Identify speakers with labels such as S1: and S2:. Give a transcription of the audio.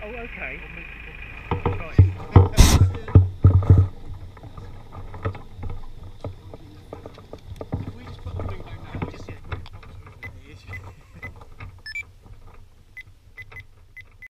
S1: Oh, okay.